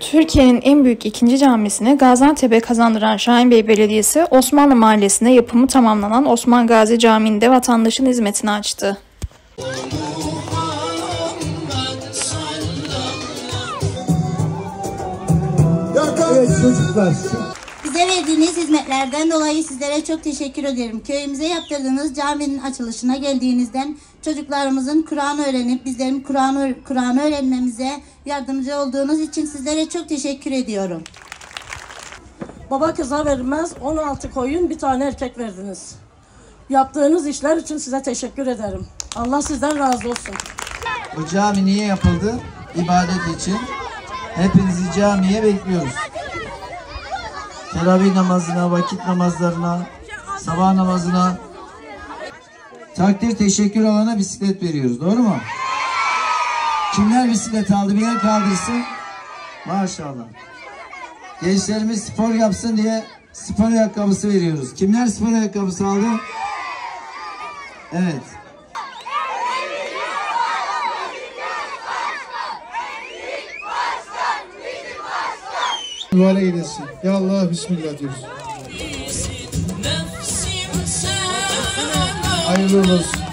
Türkiye'nin en büyük ikinci camisini Gaziantep'e kazandıran Şahinbey Belediyesi, Osmanlı Mahallesi'nde yapımı tamamlanan Osman Gazi Camii'nde vatandaşın hizmetine açtı. Evet çocuklar. Bize verdiğiniz hizmetlerden dolayı sizlere çok teşekkür ederim. Köyümüze yaptırdığınız caminin açılışına geldiğinizden çocuklarımızın Kur'an öğrenip bizlerin Kur'an Kur'an öğrenmemize yardımcı olduğunuz için sizlere çok teşekkür ediyorum. Baba kıza verilmez 16 koyun bir tane erkek verdiniz. Yaptığınız işler için size teşekkür ederim. Allah sizden razı olsun. Bu cami niye yapıldı? İbadet için. Hepinizi camiye bekliyoruz. Teravih namazına, vakit namazlarına, sabah namazına. Takdir teşekkür olana bisiklet veriyoruz. Doğru mu? Kimler bisiklet aldı? Bir el kaldırsın. Maşallah. Gençlerimiz spor yapsın diye spor ayakkabısı veriyoruz. Kimler spor ayakkabısı aldı? Evet. Mübarek eylesin. Ya Allah Bismillah diyoruz. Hayırlı olsun.